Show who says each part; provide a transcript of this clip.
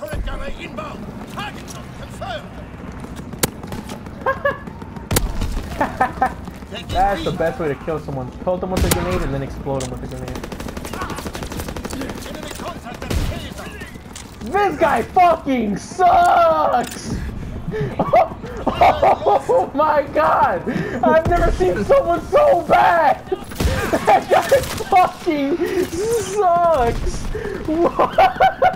Speaker 1: turret gunner inbound. Target shot confirmed.
Speaker 2: That's the best way to kill someone. Kill them with a grenade and then explode them with a grenade. This guy fucking sucks! Oh, oh, my god! I've never seen someone so bad! That guy fucking sucks! What?